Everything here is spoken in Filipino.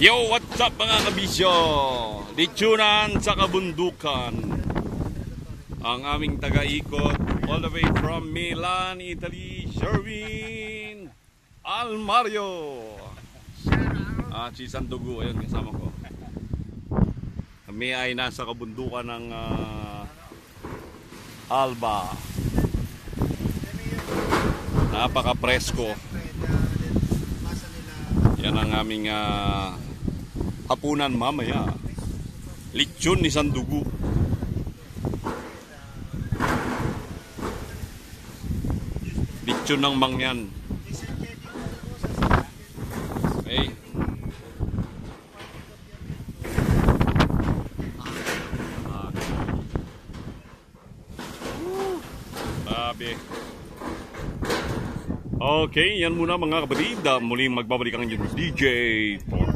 Yo, what's up mga kabisyo? Lechonan sa kabundukan. Ang aming taga-ikot all the way from Milan, Italy, Sherwin Almario. Ah, si Sandugo, ayun kasama ko. Kami ay nasa kabundukan ng ah, Alba. Napaka-presko. Yan ang aming ah, hapunan mamaya. Lechon ni Sandugo. Lechon ng mangyan. Okay. Sabi. Okay, yan muna mga kapatid. Ah, Muling magbabalik ang DJ for